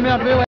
me abriu